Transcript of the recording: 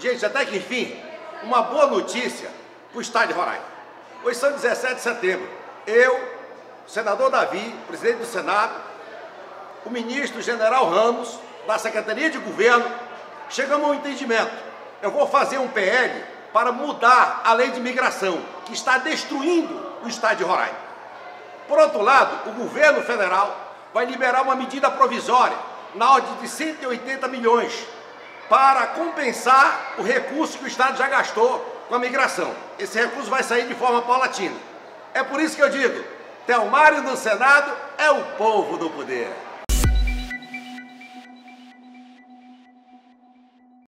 Gente, até que enfim, uma boa notícia para o Estado de Roraima. Hoje são 17 de setembro. Eu, senador Davi, presidente do Senado, o ministro General Ramos, da Secretaria de Governo, chegamos a um entendimento. Eu vou fazer um PL para mudar a lei de imigração, que está destruindo o Estado de Roraima. Por outro lado, o governo federal vai liberar uma medida provisória na ordem de 180 milhões para compensar o recurso que o Estado já gastou com a migração. Esse recurso vai sair de forma paulatina. É por isso que eu digo, Telmário no Senado é o povo do poder.